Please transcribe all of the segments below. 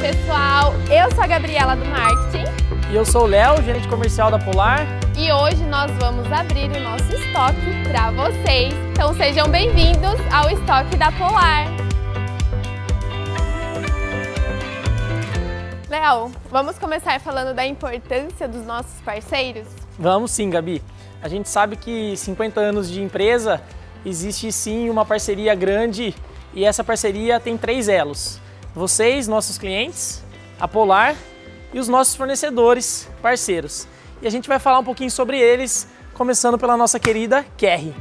pessoal! Eu sou a Gabriela do Marketing. E eu sou o Léo, gerente comercial da Polar. E hoje nós vamos abrir o nosso estoque para vocês. Então sejam bem-vindos ao estoque da Polar. Léo, vamos começar falando da importância dos nossos parceiros? Vamos sim, Gabi. A gente sabe que 50 anos de empresa existe sim uma parceria grande e essa parceria tem três elos vocês, nossos clientes, a Polar e os nossos fornecedores, parceiros. E a gente vai falar um pouquinho sobre eles, começando pela nossa querida Kerry.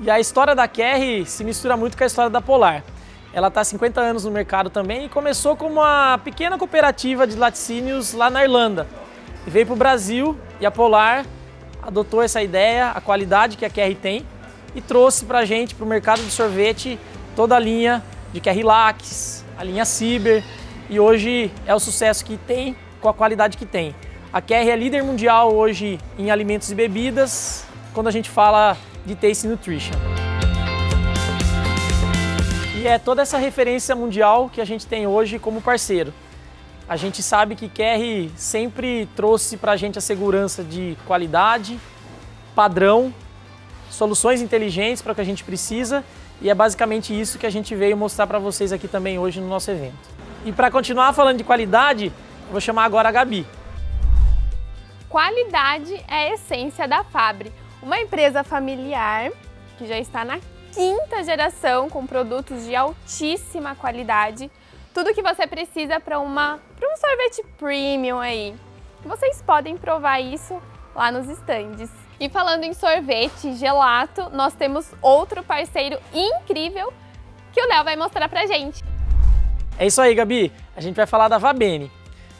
E a história da Kerry se mistura muito com a história da Polar. Ela está há 50 anos no mercado também e começou como uma pequena cooperativa de laticínios lá na Irlanda. E veio para o Brasil e a Polar adotou essa ideia, a qualidade que a QR tem e trouxe para a gente, para o mercado de sorvete, toda a linha de QR Lax, a linha Ciber e hoje é o sucesso que tem com a qualidade que tem. A QR é líder mundial hoje em alimentos e bebidas quando a gente fala de Taste Nutrition. E é toda essa referência mundial que a gente tem hoje como parceiro. A gente sabe que QR sempre trouxe para a gente a segurança de qualidade, padrão, soluções inteligentes para o que a gente precisa e é basicamente isso que a gente veio mostrar para vocês aqui também hoje no nosso evento. E para continuar falando de qualidade, vou chamar agora a Gabi. Qualidade é a essência da Fabre, uma empresa familiar que já está na quinta geração com produtos de altíssima qualidade tudo que você precisa para uma para um sorvete premium aí. Vocês podem provar isso lá nos estandes. E falando em sorvete gelato, nós temos outro parceiro incrível que o Léo vai mostrar pra gente. É isso aí, Gabi. A gente vai falar da Vabene.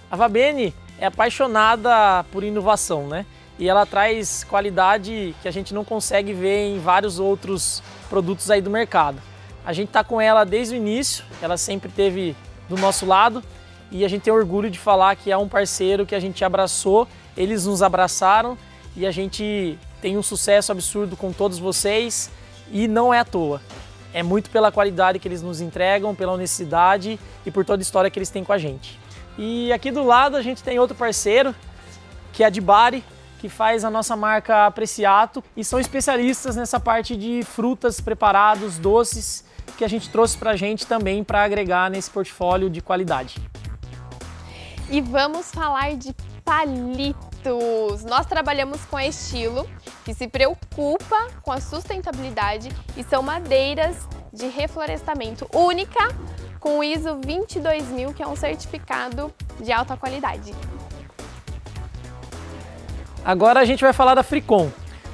A Vabene é apaixonada por inovação, né? E ela traz qualidade que a gente não consegue ver em vários outros produtos aí do mercado. A gente está com ela desde o início, ela sempre teve do nosso lado. E a gente tem orgulho de falar que é um parceiro que a gente abraçou, eles nos abraçaram e a gente tem um sucesso absurdo com todos vocês. E não é à toa. É muito pela qualidade que eles nos entregam, pela honestidade e por toda a história que eles têm com a gente. E aqui do lado a gente tem outro parceiro, que é a Dibari, que faz a nossa marca Apreciato. E são especialistas nessa parte de frutas preparados, doces que a gente trouxe para a gente também para agregar nesse portfólio de qualidade. E vamos falar de palitos. Nós trabalhamos com estilo que se preocupa com a sustentabilidade e são madeiras de reflorestamento única com o ISO 22000, que é um certificado de alta qualidade. Agora a gente vai falar da Fricom.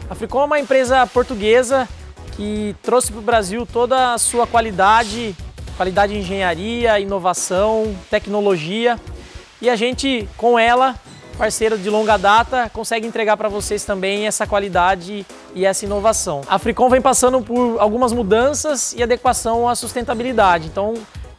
A Fricom é uma empresa portuguesa que trouxe para o Brasil toda a sua qualidade, qualidade de engenharia, inovação, tecnologia. E a gente, com ela, parceira de longa data, consegue entregar para vocês também essa qualidade e essa inovação. A Fricom vem passando por algumas mudanças e adequação à sustentabilidade. Então,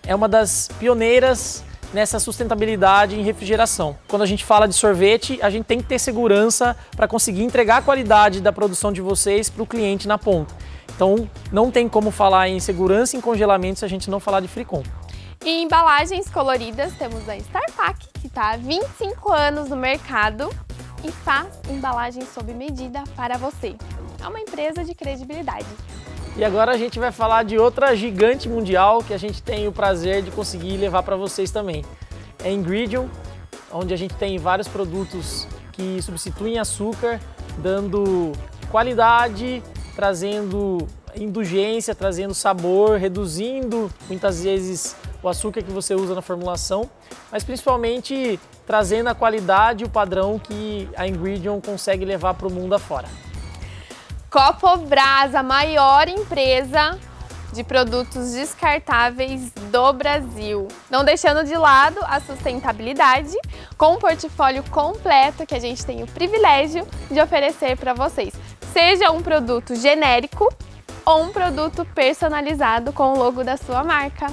é uma das pioneiras nessa sustentabilidade em refrigeração. Quando a gente fala de sorvete, a gente tem que ter segurança para conseguir entregar a qualidade da produção de vocês para o cliente na ponta. Então não tem como falar em segurança em congelamento se a gente não falar de Fricom. E em embalagens coloridas temos a Starpack, que está há 25 anos no mercado e faz embalagens sob medida para você. É uma empresa de credibilidade. E agora a gente vai falar de outra gigante mundial que a gente tem o prazer de conseguir levar para vocês também. É a Ingridion, onde a gente tem vários produtos que substituem açúcar, dando qualidade, trazendo indulgência, trazendo sabor, reduzindo muitas vezes o açúcar que você usa na formulação, mas principalmente trazendo a qualidade e o padrão que a Ingridion consegue levar para o mundo afora. Copobras, a maior empresa de produtos descartáveis do Brasil. Não deixando de lado a sustentabilidade, com um portfólio completo que a gente tem o privilégio de oferecer para vocês seja um produto genérico ou um produto personalizado com o logo da sua marca.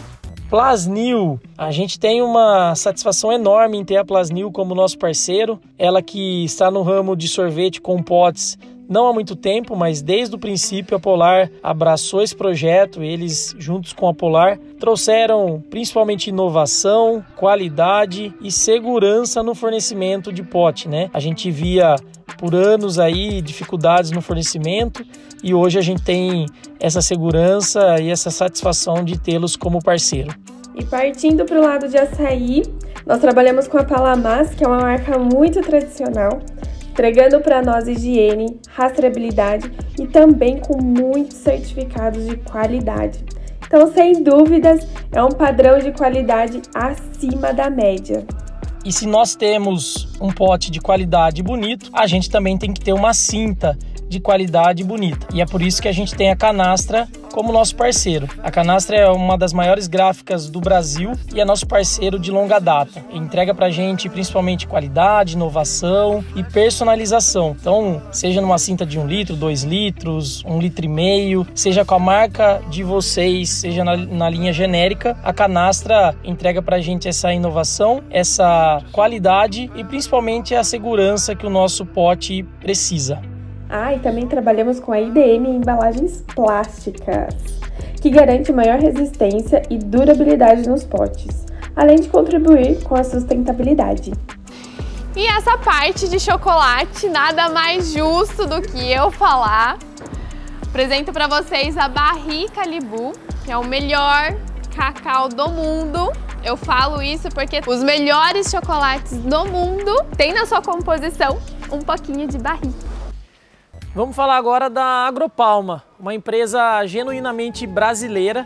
Plasnil, a gente tem uma satisfação enorme em ter a Plasnil como nosso parceiro. Ela que está no ramo de sorvete com potes não há muito tempo, mas desde o princípio a Polar abraçou esse projeto. Eles, juntos com a Polar, trouxeram principalmente inovação, qualidade e segurança no fornecimento de pote, né? A gente via por anos aí dificuldades no fornecimento e hoje a gente tem essa segurança e essa satisfação de tê-los como parceiro. E partindo para o lado de açaí, nós trabalhamos com a Palamás, que é uma marca muito tradicional, entregando para nós higiene, rastreabilidade e também com muitos certificados de qualidade. Então, sem dúvidas, é um padrão de qualidade acima da média. E se nós temos um pote de qualidade bonito, a gente também tem que ter uma cinta de qualidade bonita. E é por isso que a gente tem a Canastra como nosso parceiro. A Canastra é uma das maiores gráficas do Brasil e é nosso parceiro de longa data. Entrega pra gente principalmente qualidade, inovação e personalização. Então, seja numa cinta de um litro, dois litros, um litro e meio, seja com a marca de vocês, seja na, na linha genérica, a Canastra entrega pra gente essa inovação, essa qualidade e principalmente a segurança que o nosso pote precisa. Ah, e também trabalhamos com a IDM em embalagens plásticas, que garante maior resistência e durabilidade nos potes, além de contribuir com a sustentabilidade. E essa parte de chocolate, nada mais justo do que eu falar. Apresento para vocês a Barri Calibu, que é o melhor cacau do mundo. Eu falo isso porque os melhores chocolates do mundo têm na sua composição um pouquinho de barri. Vamos falar agora da Agropalma, uma empresa genuinamente brasileira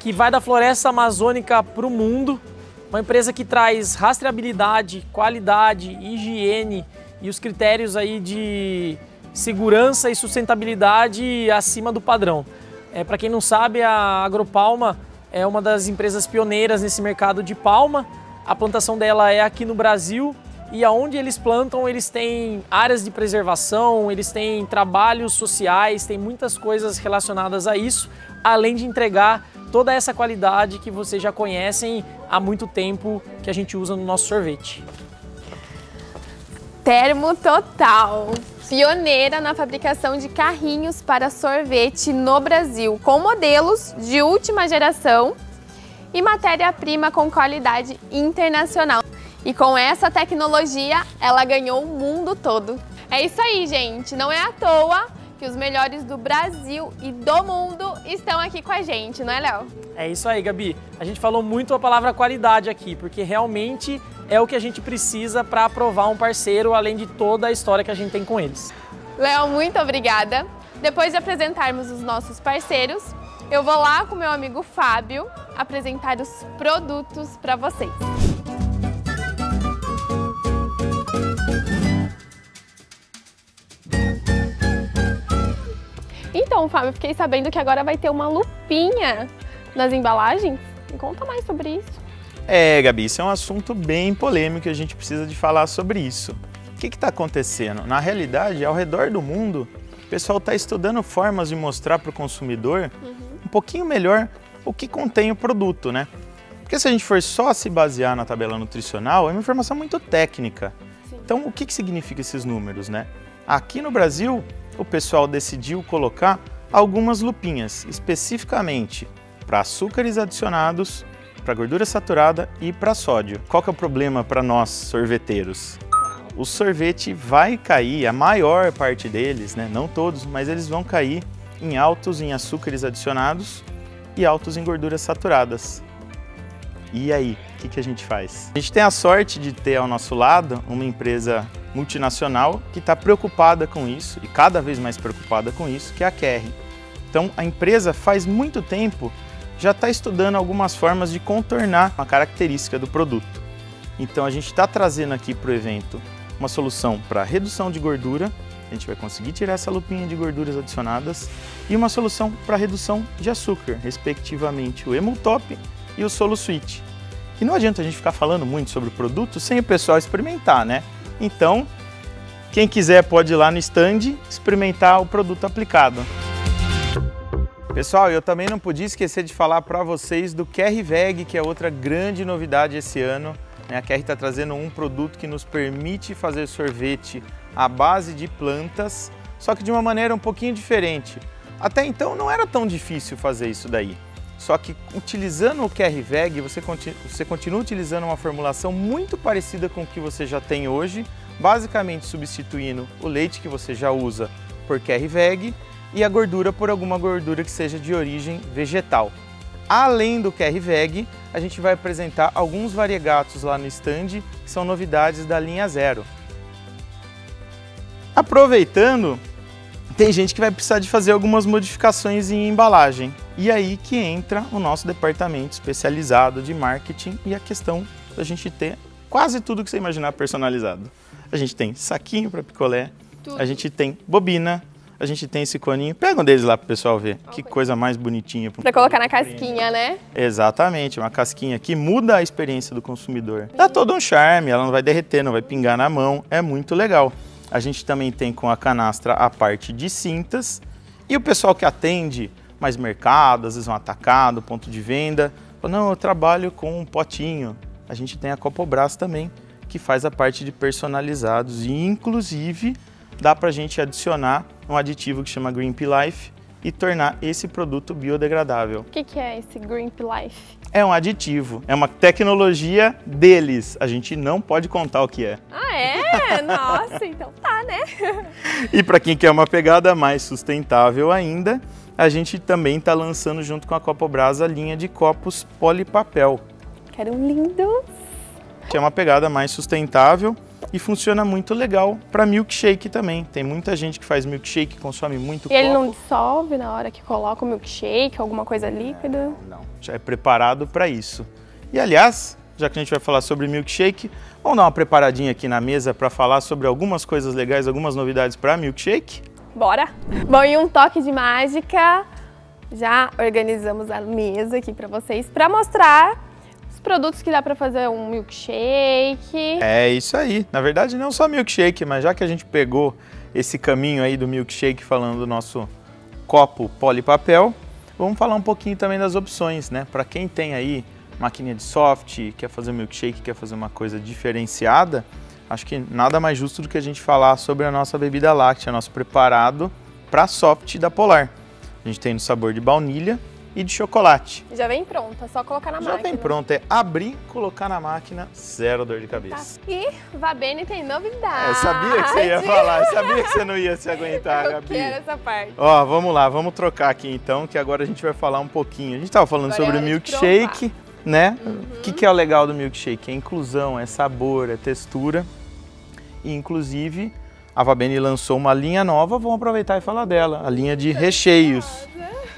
que vai da floresta amazônica para o mundo, uma empresa que traz rastreabilidade, qualidade, higiene e os critérios aí de segurança e sustentabilidade acima do padrão. É, para quem não sabe, a Agropalma é uma das empresas pioneiras nesse mercado de palma. A plantação dela é aqui no Brasil e aonde eles plantam, eles têm áreas de preservação, eles têm trabalhos sociais, tem muitas coisas relacionadas a isso, além de entregar toda essa qualidade que vocês já conhecem há muito tempo que a gente usa no nosso sorvete. Termo Total, pioneira na fabricação de carrinhos para sorvete no Brasil, com modelos de última geração e matéria-prima com qualidade internacional. E com essa tecnologia, ela ganhou o mundo todo. É isso aí, gente. Não é à toa que os melhores do Brasil e do mundo estão aqui com a gente, não é, Léo? É isso aí, Gabi. A gente falou muito a palavra qualidade aqui, porque realmente é o que a gente precisa para aprovar um parceiro, além de toda a história que a gente tem com eles. Léo, muito obrigada. Depois de apresentarmos os nossos parceiros, eu vou lá com meu amigo Fábio apresentar os produtos para vocês. Então, Fábio, fiquei sabendo que agora vai ter uma lupinha nas embalagens. Me conta mais sobre isso. É, Gabi, isso é um assunto bem polêmico e a gente precisa de falar sobre isso. O que está acontecendo? Na realidade, ao redor do mundo, o pessoal está estudando formas de mostrar para o consumidor uhum. um pouquinho melhor o que contém o produto, né? Porque se a gente for só se basear na tabela nutricional, é uma informação muito técnica. Sim. Então, o que, que significa esses números, né? Aqui no Brasil, o pessoal decidiu colocar algumas lupinhas, especificamente para açúcares adicionados, para gordura saturada e para sódio. Qual que é o problema para nós sorveteiros? O sorvete vai cair, a maior parte deles, né, não todos, mas eles vão cair em altos em açúcares adicionados e altos em gorduras saturadas. E aí, o que, que a gente faz? A gente tem a sorte de ter ao nosso lado uma empresa multinacional que está preocupada com isso e cada vez mais preocupada com isso, que é a Kerry. Então, a empresa faz muito tempo já está estudando algumas formas de contornar a característica do produto. Então, a gente está trazendo aqui para o evento uma solução para redução de gordura, a gente vai conseguir tirar essa lupinha de gorduras adicionadas, e uma solução para redução de açúcar, respectivamente o Emultop e o Solo Sweet. E não adianta a gente ficar falando muito sobre o produto sem o pessoal experimentar, né? Então, quem quiser pode ir lá no stand experimentar o produto aplicado. Pessoal, eu também não podia esquecer de falar para vocês do QR Veg, que é outra grande novidade esse ano. Né? A QR está trazendo um produto que nos permite fazer sorvete à base de plantas, só que de uma maneira um pouquinho diferente. Até então não era tão difícil fazer isso daí. Só que utilizando o QR VEG, você, continua, você continua utilizando uma formulação muito parecida com o que você já tem hoje, basicamente substituindo o leite que você já usa por QR VEG e a gordura por alguma gordura que seja de origem vegetal. Além do QR VEG, a gente vai apresentar alguns variegatos lá no stand, que são novidades da linha Zero. Aproveitando, tem gente que vai precisar de fazer algumas modificações em embalagem. E aí que entra o nosso departamento especializado de marketing e a questão da gente ter quase tudo que você imaginar personalizado. A gente tem saquinho para picolé, tudo. a gente tem bobina, a gente tem esse coninho. Pega um deles lá pro pessoal ver. Okay. Que coisa mais bonitinha. Pra colocar na casquinha, né? Exatamente, uma casquinha que muda a experiência do consumidor. Dá todo um charme, ela não vai derreter, não vai pingar na mão. É muito legal. A gente também tem com a canastra a parte de cintas. E o pessoal que atende mais mercado, às vezes um atacado, ponto de venda, fala, não, eu trabalho com um potinho. A gente tem a Copobras também, que faz a parte de personalizados e inclusive dá para a gente adicionar um aditivo que chama Green Life e tornar esse produto biodegradável. O que, que é esse Green Life? É um aditivo, é uma tecnologia deles. A gente não pode contar o que é. Ah, é? Nossa, então tá, né? e para quem quer uma pegada mais sustentável ainda, a gente também está lançando junto com a Copobras a linha de copos polipapel. Quero um lindo. Que é uma pegada mais sustentável e funciona muito legal para milkshake também. Tem muita gente que faz milkshake, consome muito E copo. ele não dissolve na hora que coloca o milkshake, alguma coisa líquida? Não, já é preparado para isso. E aliás, já que a gente vai falar sobre milkshake, vamos dar uma preparadinha aqui na mesa para falar sobre algumas coisas legais, algumas novidades para milkshake? Bora! Bom, e um toque de mágica, já organizamos a mesa aqui para vocês para mostrar produtos que dá para fazer um milkshake. É isso aí. Na verdade, não só milkshake, mas já que a gente pegou esse caminho aí do milkshake falando do nosso copo polipapel, vamos falar um pouquinho também das opções, né? Para quem tem aí maquininha de soft, quer fazer milkshake, quer fazer uma coisa diferenciada, acho que nada mais justo do que a gente falar sobre a nossa bebida láctea, nosso preparado para soft da Polar. A gente tem no sabor de baunilha, e de chocolate. Já vem pronta, só colocar na Já máquina. Já vem pronta, é abrir, colocar na máquina, zero dor de cabeça. Tá. E Vabene tem novidade. Eu sabia que você ia falar, eu sabia que você não ia se aguentar, eu Gabi. Eu quero essa parte. Ó, vamos lá, vamos trocar aqui então, que agora a gente vai falar um pouquinho. A gente estava falando agora sobre é o milkshake, né? O que, que é o legal do milkshake? É inclusão, é sabor, é textura. E inclusive, a Vabene lançou uma linha nova, vamos aproveitar e falar dela, a linha de recheios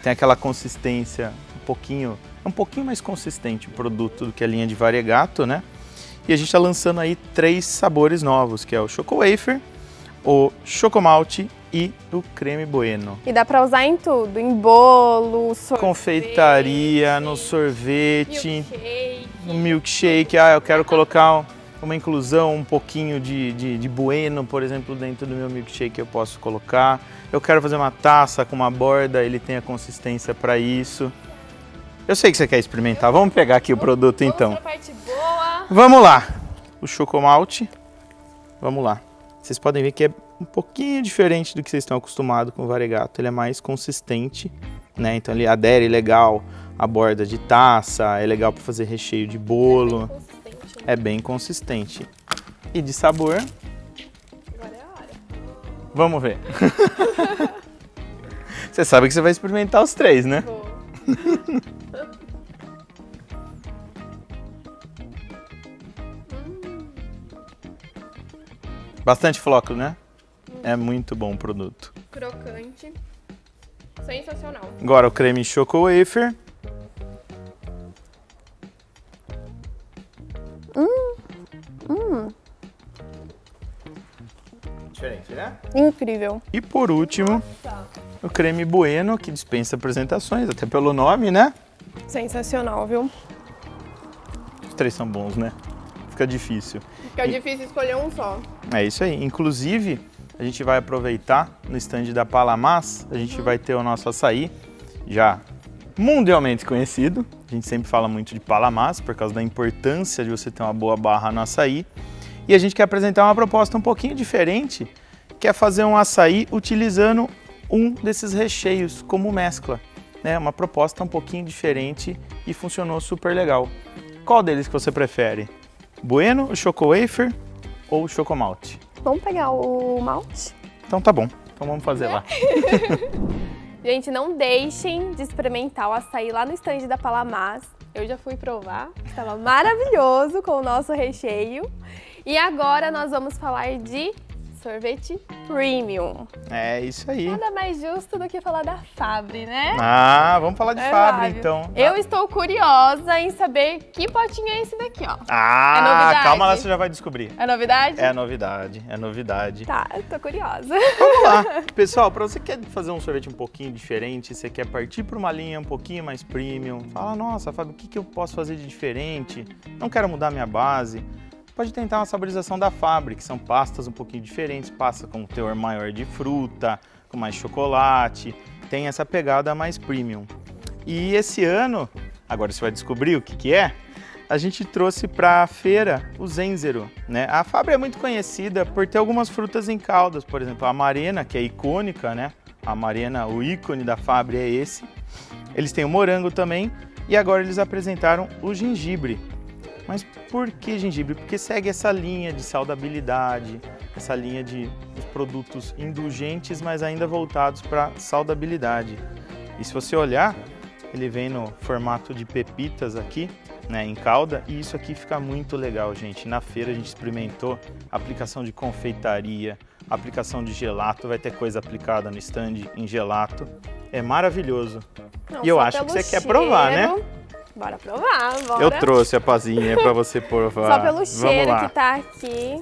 tem aquela consistência um pouquinho, um pouquinho mais consistente o produto do que a linha de variegato, né? E a gente está lançando aí três sabores novos, que é o Choco Wafer, o Chocomalte e o creme bueno. E dá para usar em tudo, em bolo, sorvete, confeitaria, no sorvete, milkshake. no milkshake. Ah, eu quero colocar uma inclusão, um pouquinho de, de, de bueno, por exemplo, dentro do meu milkshake eu posso colocar eu quero fazer uma taça com uma borda, ele tem a consistência para isso. Eu sei que você quer experimentar, vamos pegar aqui o produto então. Vamos lá, o chocomalte, vamos lá. Vocês podem ver que é um pouquinho diferente do que vocês estão acostumados com o variegato, ele é mais consistente, né? Então ele adere legal a borda de taça, é legal para fazer recheio de bolo. É bem consistente. É bem consistente. E de sabor, Vamos ver. você sabe que você vai experimentar os três, né? Vou. Bastante flóculo, né? É muito bom o produto. Crocante. Sensacional. Agora o creme Choco Wafer. Diferente, né? Incrível. E por último, Nossa. o creme Bueno, que dispensa apresentações, até pelo nome, né? Sensacional, viu? Os três são bons, né? Fica difícil. Fica e... difícil escolher um só. É isso aí. Inclusive, a gente vai aproveitar no stand da Palamás, a gente vai ter o nosso açaí, já mundialmente conhecido. A gente sempre fala muito de Palamás, por causa da importância de você ter uma boa barra no açaí. E a gente quer apresentar uma proposta um pouquinho diferente, que quer fazer um açaí utilizando um desses recheios como mescla. Né? Uma proposta um pouquinho diferente e funcionou super legal. Qual deles que você prefere? Bueno, o Choco Wafer ou o Choco Malte? Vamos pegar o malte? Então tá bom, então vamos fazer lá. Gente, não deixem de experimentar o açaí lá no stand da Palamás. Eu já fui provar, estava maravilhoso com o nosso recheio. E agora nós vamos falar de sorvete premium. É isso aí. Nada mais justo do que falar da Fabre, né? Ah, vamos falar de É, Fabre Fábio. então. Eu estou curiosa em saber que potinho é esse daqui, ó. Ah, É novidade? calma lá, você já vai descobrir. É novidade? É novidade, é novidade. Tá, eu tô curiosa. Vamos lá. Pessoal, para você que quer fazer um sorvete um pouquinho diferente, você quer partir para uma linha um pouquinho mais premium, fala, nossa, Fábio, o que, que eu posso fazer de diferente? Não quero mudar minha base. Pode tentar uma saborização da Fabre, que são pastas um pouquinho diferentes, pasta com um teor maior de fruta, com mais chocolate, tem essa pegada mais premium. E esse ano, agora você vai descobrir o que, que é, a gente trouxe para a feira o Zenzero. Né? A Fabre é muito conhecida por ter algumas frutas em caldas, por exemplo, a amarena, que é icônica, né? A amarena, o ícone da Fabre é esse. Eles têm o morango também e agora eles apresentaram o gengibre. Mas por que gengibre? Porque segue essa linha de saudabilidade, essa linha de produtos indulgentes, mas ainda voltados para saudabilidade. E se você olhar, ele vem no formato de pepitas aqui, né, em calda, e isso aqui fica muito legal, gente. Na feira a gente experimentou aplicação de confeitaria, aplicação de gelato, vai ter coisa aplicada no stand em gelato. É maravilhoso. Não, E eu acho que você quer provar, né? Bora provar, bora. Eu trouxe a pazinha para você provar. Só pelo cheiro que tá aqui.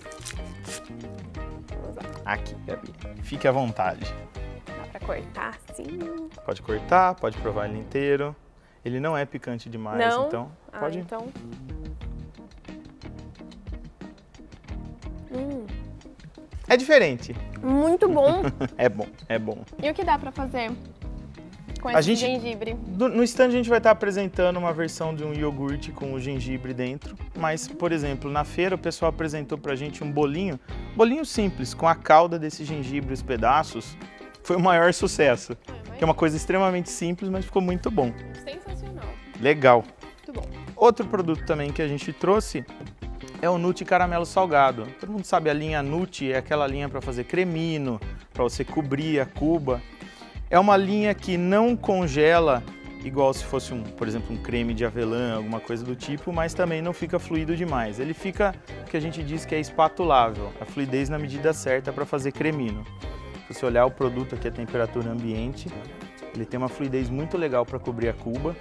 Aqui, Gabi. Fique à vontade. Dá pra cortar assim. Pode cortar, pode provar ele inteiro. Ele não é picante demais, Não? então Ah, pode. então. Hum, É diferente. muito bom. É bom, é bom. e o que dá pra fazer com A gente- gengibre? Do- No stand a gente vai estar apresentando uma versão de um iogurte com o gengibre dentro, mas, por exemplo, na feira o pessoal apresentou pra gente um bolinho, bolinho simples, com a calda desse gengibre, os pedaços, foi o maior sucesso. Que é uma coisa extremamente simples, mas ficou muito bom. Sensacional. Legal. Muito bom. Outro produto também que a gente trouxe é o Nute Caramelo Salgado. Todo mundo sabe a linha Nute é aquela linha para fazer cremino, para você cobrir a cuba. É uma linha que não congela igual se fosse um, por exemplo, um creme de avelã, alguma coisa do tipo, mas também não fica fluido demais. Ele fica o que a gente diz que é espatulável, a fluidez na medida certa para fazer cremino. Se você olhar o produto aqui a temperatura ambiente, ele tem uma fluidez muito legal para cobrir a cuba.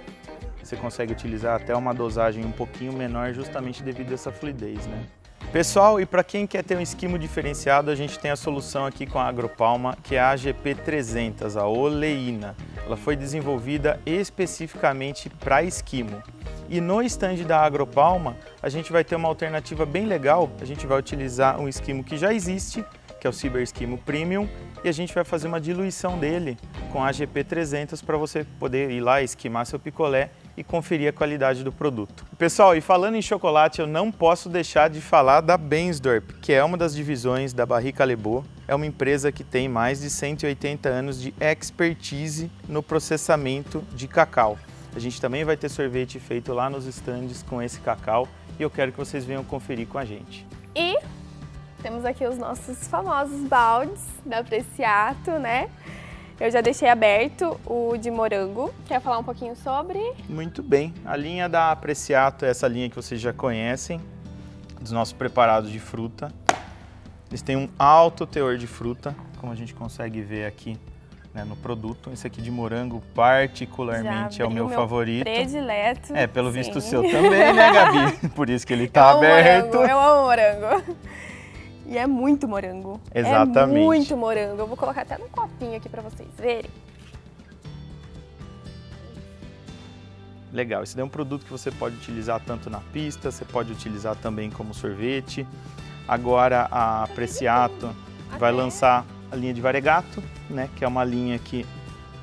Você consegue utilizar até uma dosagem um pouquinho menor justamente devido a essa fluidez, né? Pessoal, e para quem quer ter um esquimo diferenciado, a gente tem a solução aqui com a Agropalma, que é a AGP 300, a oleína. Ela foi desenvolvida especificamente para esquimo. E no stand da Agropalma, a gente vai ter uma alternativa bem legal. A gente vai utilizar um esquimo que já existe, que é o Cyber Esquimo Premium, e a gente vai fazer uma diluição dele com a AGP 300 para você poder ir lá esquimar seu picolé e conferir a qualidade do produto. Pessoal, e falando em chocolate, eu não posso deixar de falar da Bensdorp, que é uma das divisões da Barrica Lebô. É uma empresa que tem mais de 180 anos de expertise no processamento de cacau. A gente também vai ter sorvete feito lá nos estandes com esse cacau e eu quero que vocês venham conferir com a gente. E temos aqui os nossos famosos baldes da Preciato, né? Eu já deixei aberto o de morango. Quer falar um pouquinho sobre? Muito bem. A linha da Apreciato é essa linha que vocês já conhecem, dos nossos preparados de fruta. Eles têm um alto teor de fruta, como a gente consegue ver aqui né, no produto. Esse aqui de morango, particularmente, é o abri meu, favorito. Predileto. É, pelo visto o Sim. seu também, né, Gabi? Por isso que ele Eu tá amo aberto. morango, eu amo morango. E é muito morango. Exatamente. É muito morango. Eu vou colocar até no copinho aqui pra vocês verem. Legal, esse daí é um produto que você pode utilizar tanto na pista, você pode utilizar também como sorvete. Agora a Preciato vai lançar a linha de variegato, né, que é uma linha que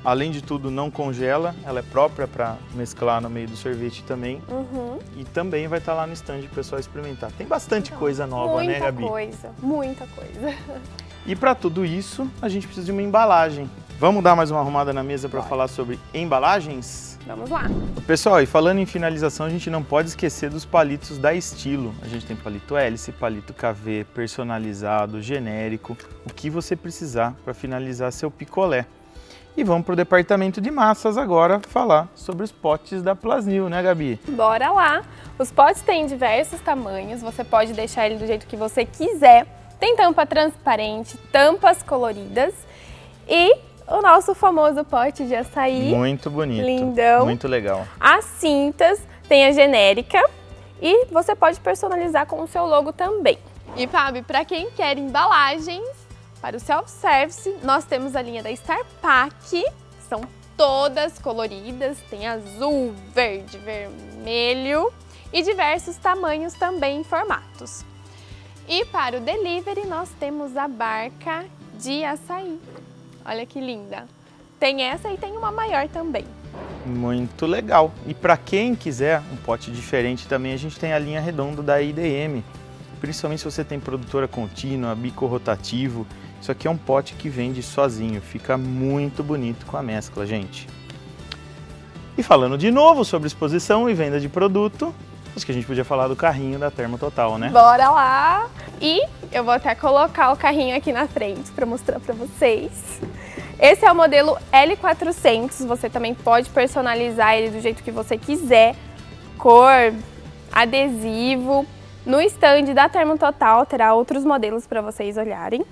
além de tudo não congela, ela é própria para mesclar no meio do sorvete também Uhum. e também vai estar lá no stand para o pessoal experimentar. Tem bastante Então, coisa nova, muita né, Gabi? coisa, muita coisa. E para tudo isso, a gente precisa de uma embalagem. Vamos dar mais uma arrumada na mesa para falar sobre embalagens? Vamos lá. Pessoal, e falando em finalização, a gente não pode esquecer dos palitos da Estilo. A gente tem palito hélice, palito KV, personalizado, genérico, o que você precisar para finalizar seu picolé. E vamos para o departamento de massas agora falar sobre os potes da Plasnil, né Gabi? Bora lá! Os potes têm diversos tamanhos, você pode deixar ele do jeito que você quiser. Tem tampa transparente, tampas coloridas e o nosso famoso pote de açaí. Muito bonito. Lindão. Muito legal. As cintas, tem a genérica e você pode personalizar com o seu logo também. E Fábio, para quem quer embalagens para o self-service, nós temos a linha da Star Pack, são todas coloridas, tem azul, verde, vermelho e diversos tamanhos também em formatos. E para o delivery nós temos a barca de açaí. Olha que linda. Tem essa e tem uma maior também. Muito legal. E para quem quiser um pote diferente também, a gente tem a linha redonda da IDM. Principalmente se você tem produtora contínua, bico rotativo. Isso aqui é um pote que vende sozinho. Fica muito bonito com a mescla, gente. E falando de novo sobre exposição e venda de produto, acho que a gente podia falar do carrinho da Termo Total, né? Bora lá! E eu vou até colocar o carrinho aqui na frente para mostrar para vocês. Esse é o modelo L400, você também pode personalizar ele do jeito que você quiser, cor, adesivo. No stand da Termo Total terá outros modelos para vocês olharem.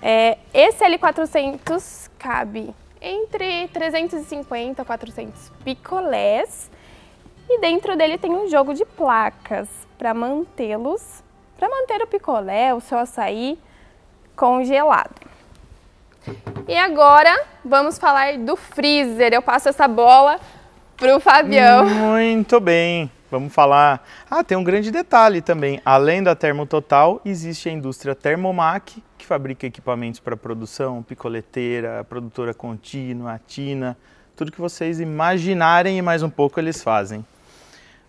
É, esse L400 cabe entre 350 a 400 picolés e dentro dele tem um jogo de placas para mantê-los, para manter o picolé, o seu açaí congelado. E agora vamos falar do freezer. Eu passo essa bola para o Fabião. Muito bem. Vamos falar. Ah, tem um grande detalhe também. Além da Termototal, existe a indústria Termomac, que fabrica equipamentos para produção, picoleteira, produtora contínua, tina, tudo que vocês imaginarem e mais um pouco eles fazem.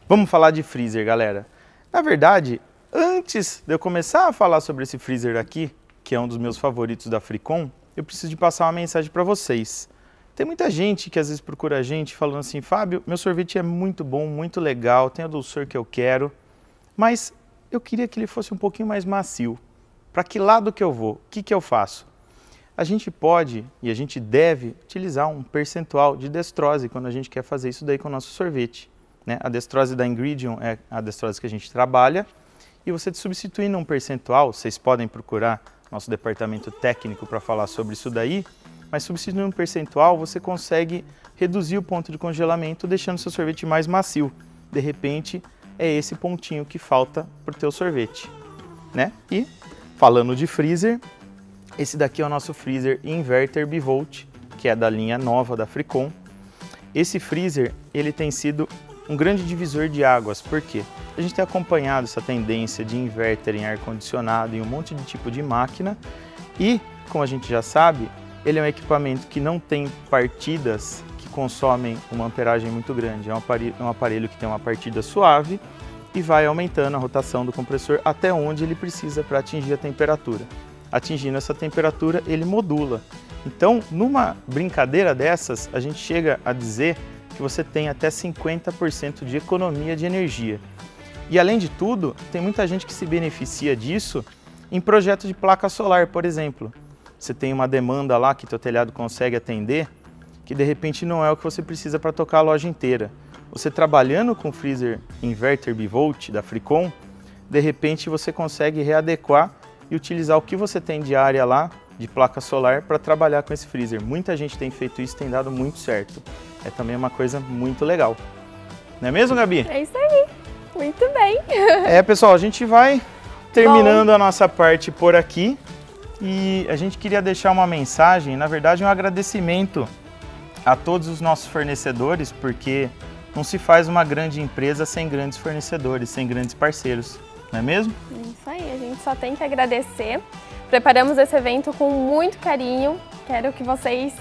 Vamos falar de freezer, galera. Na verdade, antes de eu começar a falar sobre esse freezer aqui, que é um dos meus favoritos da Fricom, eu preciso de passar uma mensagem para vocês. Tem muita gente que às vezes procura a gente falando assim, Fábio, meu sorvete é muito bom, muito legal, tem a dulçor que eu quero, mas eu queria que ele fosse um pouquinho mais macio. Para que lado que eu vou? O que, que eu faço? A gente pode e a gente deve utilizar um percentual de destrose quando a gente quer fazer isso daí com o nosso sorvete. Né? A destrose da Ingridion é a destrose que a gente trabalha e você substituindo um percentual, vocês podem procurar nosso departamento técnico para falar sobre isso daí, mas substituindo um percentual você consegue reduzir o ponto de congelamento deixando seu sorvete mais macio. De repente é esse pontinho que falta para o teu sorvete. Né? E falando de freezer, esse daqui é o nosso freezer inverter bivolt, que é da linha nova da Fricom. Esse freezer ele tem sido um grande divisor de águas. Por quê? A gente tem acompanhado essa tendência de inverter em ar-condicionado em um monte de tipo de máquina e, como a gente já sabe, ele é um equipamento que não tem partidas que consomem uma amperagem muito grande. É um aparelho, é um aparelho que tem uma partida suave e vai aumentando a rotação do compressor até onde ele precisa para atingir a temperatura. Atingindo essa temperatura, ele modula. Então, numa brincadeira dessas, a gente chega a dizer que você tem até 50% de economia de energia. E além de tudo, tem muita gente que se beneficia disso em projetos de placa solar, por exemplo. Você tem uma demanda lá que teu telhado consegue atender, que de repente não é o que você precisa para tocar a loja inteira. Você trabalhando com freezer inverter bivolt da Fricom, de repente você consegue readequar e utilizar o que você tem de área lá de placa solar para trabalhar com esse freezer. Muita gente tem feito isso, tem dado muito certo. É também uma coisa muito legal. Não é mesmo, Gabi? É isso aí. Muito bem. É, pessoal, a gente vai terminando Bom. a nossa parte por aqui. E a gente queria deixar uma mensagem, na verdade, um agradecimento a todos os nossos fornecedores, porque não se faz uma grande empresa sem grandes fornecedores, sem grandes parceiros, não é mesmo? Isso aí, a gente só tem que agradecer. Preparamos esse evento com muito carinho. Quero que vocês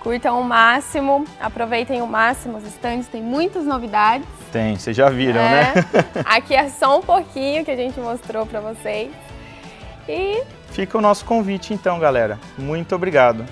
curtam o máximo, aproveitem o máximo os estandes, tem muitas novidades. Tem, vocês já viram, é. né? Aqui é só um pouquinho que a gente mostrou para vocês. E Fica o nosso convite então, galera. Muito obrigado.